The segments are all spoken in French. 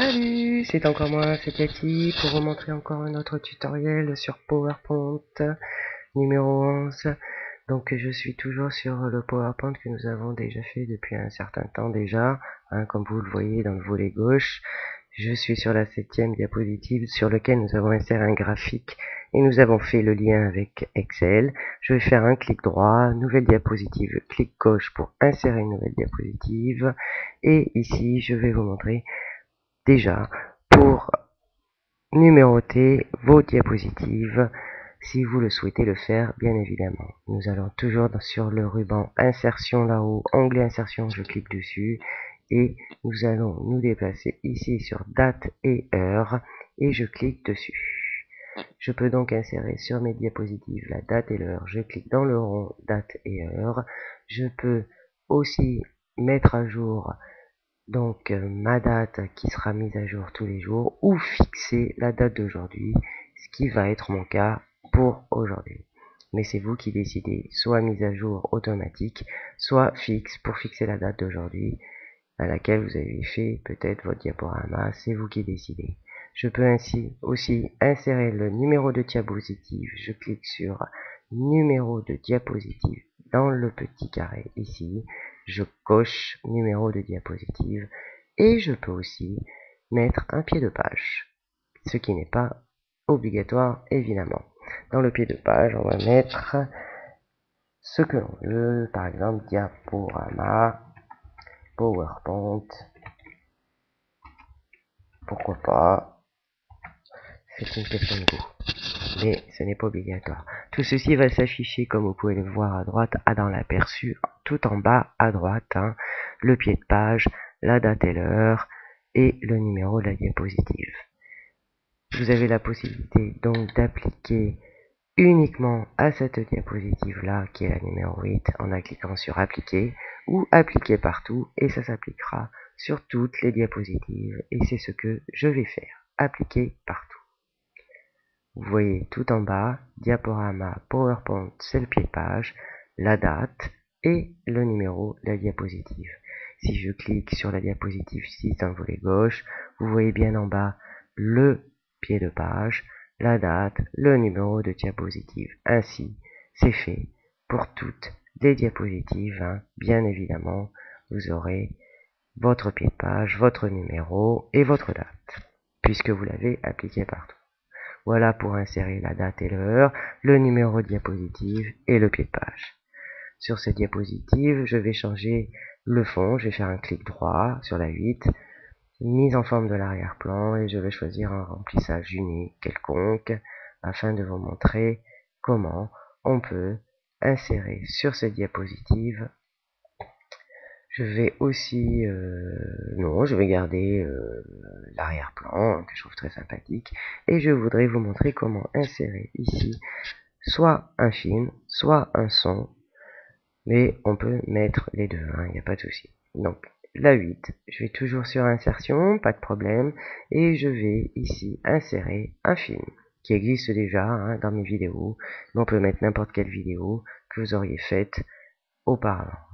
Salut, c'est encore moi, c'est Cathy, pour vous montrer encore un autre tutoriel sur PowerPoint numéro 11. Donc je suis toujours sur le PowerPoint que nous avons déjà fait depuis un certain temps déjà, hein, comme vous le voyez dans le volet gauche. Je suis sur la septième diapositive sur lequel nous avons inséré un graphique et nous avons fait le lien avec Excel. Je vais faire un clic droit, nouvelle diapositive, clic gauche pour insérer une nouvelle diapositive. Et ici, je vais vous montrer déjà pour numéroter vos diapositives si vous le souhaitez le faire bien évidemment. Nous allons toujours sur le ruban insertion là-haut, onglet insertion, je clique dessus et nous allons nous déplacer ici sur date et heure et je clique dessus. Je peux donc insérer sur mes diapositives la date et l'heure. Je clique dans le rond date et heure. Je peux aussi mettre à jour donc euh, ma date qui sera mise à jour tous les jours ou fixer la date d'aujourd'hui, ce qui va être mon cas pour aujourd'hui. Mais c'est vous qui décidez, soit mise à jour automatique, soit fixe pour fixer la date d'aujourd'hui à laquelle vous avez fait peut-être votre diaporama, c'est vous qui décidez. Je peux ainsi aussi insérer le numéro de diapositive. Je clique sur numéro de diapositive dans le petit carré ici je coche numéro de diapositive et je peux aussi mettre un pied de page, ce qui n'est pas obligatoire évidemment. Dans le pied de page, on va mettre ce que l'on veut, par exemple diaporama, PowerPoint, pourquoi pas, c'est une question de goût mais ce n'est pas obligatoire. Tout ceci va s'afficher comme vous pouvez le voir à droite, à dans l'aperçu, tout en bas à droite, hein, le pied de page, la date et l'heure et le numéro de la diapositive. Vous avez la possibilité donc d'appliquer uniquement à cette diapositive là qui est la numéro 8 en cliquant sur appliquer ou appliquer partout et ça s'appliquera sur toutes les diapositives et c'est ce que je vais faire appliquer partout voyez tout en bas, diaporama PowerPoint, c'est le pied de page, la date et le numéro de la diapositive. Si je clique sur la diapositive ici dans le volet gauche, vous voyez bien en bas le pied de page, la date, le numéro de diapositive. Ainsi, c'est fait pour toutes les diapositives. Hein. Bien évidemment, vous aurez votre pied de page, votre numéro et votre date, puisque vous l'avez appliqué partout. Voilà pour insérer la date et l'heure, le numéro de diapositive et le pied de page. Sur cette diapositive, je vais changer le fond, je vais faire un clic droit sur la 8, mise en forme de l'arrière-plan et je vais choisir un remplissage unique quelconque afin de vous montrer comment on peut insérer sur cette diapositive je vais aussi, euh, non, je vais garder euh, l'arrière-plan que je trouve très sympathique et je voudrais vous montrer comment insérer ici soit un film, soit un son, mais on peut mettre les deux, il n'y a pas de souci. Donc la 8, je vais toujours sur insertion, pas de problème, et je vais ici insérer un film qui existe déjà hein, dans mes vidéos, mais on peut mettre n'importe quelle vidéo que vous auriez faite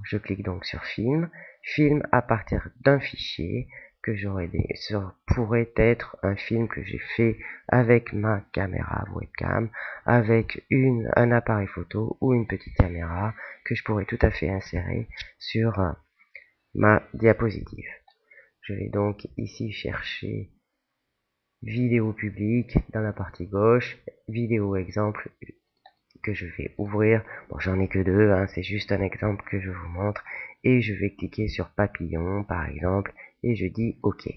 Je clique donc sur film, film à partir d'un fichier que j'aurais des, ça pourrait être un film que j'ai fait avec ma caméra webcam, avec une, un appareil photo ou une petite caméra que je pourrais tout à fait insérer sur euh, ma diapositive. Je vais donc ici chercher vidéo publique dans la partie gauche, vidéo exemple que je vais ouvrir. Bon, j'en ai que deux, hein, c'est juste un exemple que je vous montre. Et je vais cliquer sur papillon, par exemple, et je dis OK.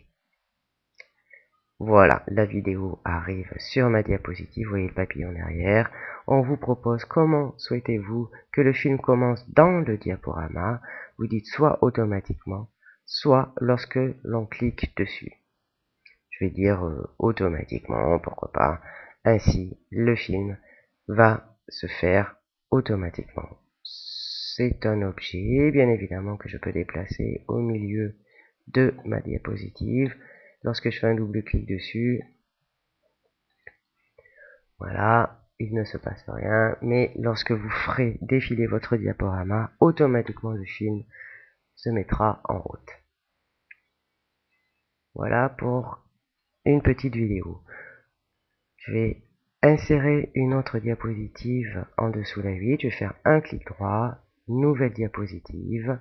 Voilà, la vidéo arrive sur ma diapositive, vous voyez le papillon derrière. On vous propose comment souhaitez-vous que le film commence dans le diaporama? Vous dites soit automatiquement, soit lorsque l'on clique dessus. Je vais dire euh, automatiquement, pourquoi pas. Ainsi, le film va se faire automatiquement. C'est un objet, bien évidemment, que je peux déplacer au milieu de ma diapositive. Lorsque je fais un double clic dessus, voilà, il ne se passe rien. Mais lorsque vous ferez défiler votre diaporama, automatiquement le film se mettra en route. Voilà pour une petite vidéo. Je vais insérer une autre diapositive en dessous la 8. Je vais faire un clic droit, nouvelle diapositive.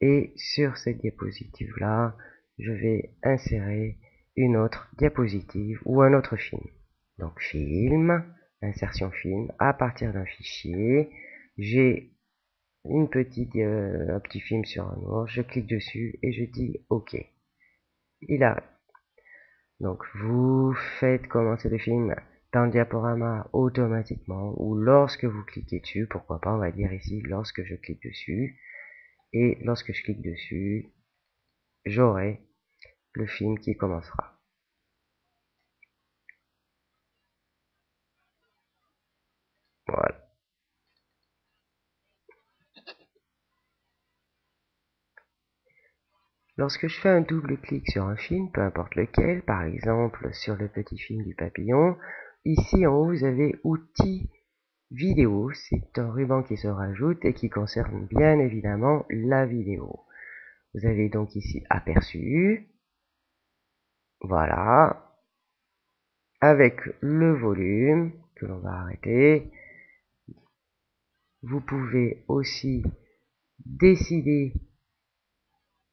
Et sur cette diapositive là, je vais insérer une autre diapositive ou un autre film. Donc film, insertion film, à partir d'un fichier, j'ai euh, un petit film sur un mur, je clique dessus et je dis OK. Il arrive. Donc vous faites commencer le film diaporama automatiquement ou lorsque vous cliquez dessus, pourquoi pas, on va dire ici lorsque je clique dessus. Et lorsque je clique dessus, j'aurai le film qui commencera. Voilà. Lorsque je fais un double clic sur un film, peu importe lequel, par exemple sur le petit film du papillon, ici en haut vous avez outils vidéo, c'est un ruban qui se rajoute et qui concerne bien évidemment la vidéo. Vous avez donc ici aperçu, voilà, avec le volume que l'on va arrêter. Vous pouvez aussi décider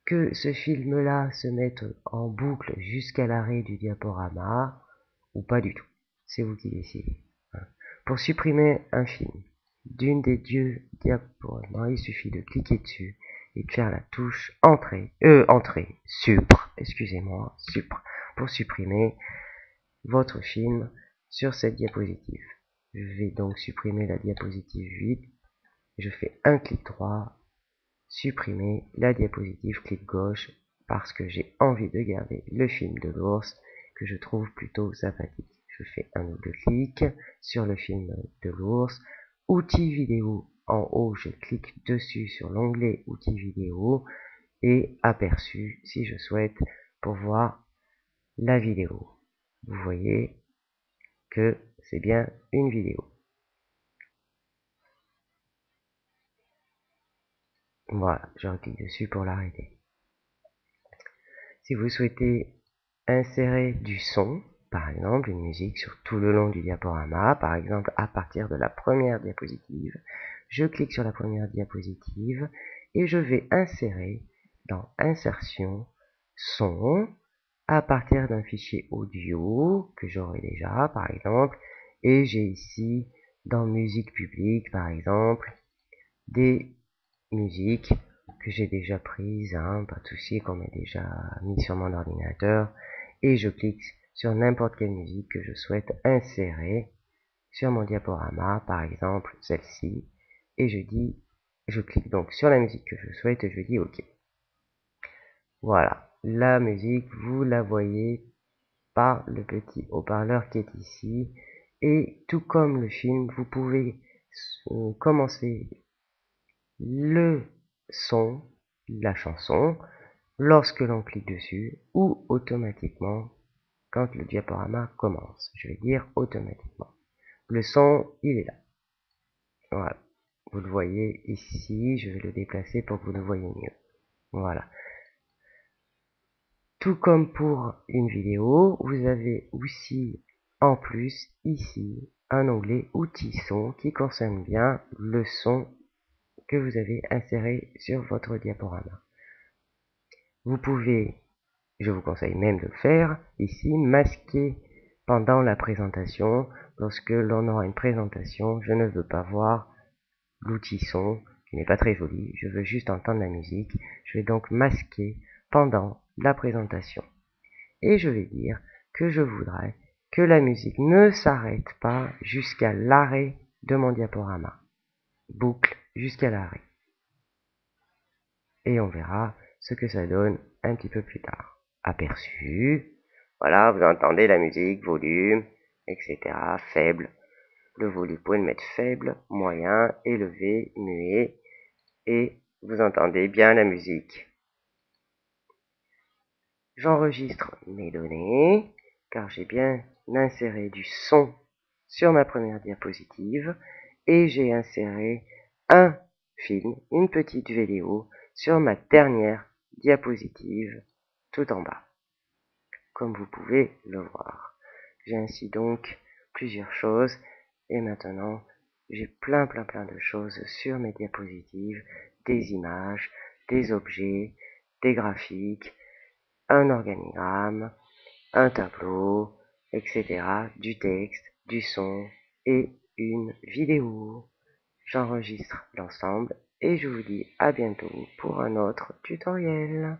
que ce film-là se mette en boucle jusqu'à l'arrêt du diaporama ou pas du tout. C'est vous qui décidez. Pour supprimer un film d'une des deux diaporamas, il suffit de cliquer dessus et de faire la touche entrée, euh, entrée, supre, excusez-moi, supre, pour supprimer votre film sur cette diapositive. Je vais donc supprimer la diapositive 8. Je fais un clic droit supprimer la diapositive clic gauche parce que j'ai envie de garder le film de l'ours que je trouve plutôt sympathique. Je fais un double clic sur le film de l'ours. Outils vidéo en haut, je clique dessus sur l'onglet outils vidéo et aperçu si je souhaite pour voir la vidéo. Vous voyez que c'est bien une vidéo. Voilà, je clique dessus pour l'arrêter. Si vous souhaitez insérer du son, par exemple une musique sur tout le long du diaporama, par exemple à partir de la première diapositive, je clique sur la première diapositive et je vais insérer dans Insertion, Son, à partir d'un fichier audio que j'aurai déjà, par exemple, et j'ai ici dans Musique publique, par exemple, des musique que j'ai déjà prise, hein, pas de souci, qu'on m'a déjà mis sur mon ordinateur, et je clique sur n'importe quelle musique que je souhaite insérer sur mon diaporama, par exemple celle-ci, et je dis, je clique donc sur la musique que je souhaite et je dis OK. Voilà, la musique, vous la voyez par le petit haut-parleur qui est ici, et tout comme le film, vous pouvez euh, commencer le son, la chanson, lorsque l'on clique dessus ou automatiquement le diaporama commence. Je vais dire automatiquement. Le son, il est là. Voilà. Vous le voyez ici, je vais le déplacer pour que vous le voyez mieux. Voilà. Tout comme pour une vidéo, vous avez aussi en plus ici un onglet outils son qui concerne bien le son que vous avez inséré sur votre diaporama. Vous pouvez, je vous conseille même de le faire, ici, masquer pendant la présentation. Lorsque l'on aura une présentation, je ne veux pas voir l'outil son, qui n'est pas très joli, je veux juste entendre la musique. Je vais donc masquer pendant la présentation. Et je vais dire que je voudrais que la musique ne s'arrête pas jusqu'à l'arrêt de mon diaporama. Boucle jusqu'à l'arrêt. Et on verra ce que ça donne un petit peu plus tard. Aperçu. Voilà, vous entendez la musique, volume, etc. Faible. Le volume, vous pouvez le mettre faible, moyen, élevé, muet. Et vous entendez bien la musique. J'enregistre mes données, car j'ai bien inséré du son sur ma première diapositive, et j'ai inséré un film, une petite vidéo sur ma dernière diapositive tout en bas. comme vous pouvez le voir. J'ai ainsi donc plusieurs choses et maintenant j'ai plein plein plein de choses sur mes diapositives, des images, des objets, des graphiques, un organigramme, un tableau, etc., du texte, du son et une vidéo. J'enregistre l'ensemble et je vous dis à bientôt pour un autre tutoriel.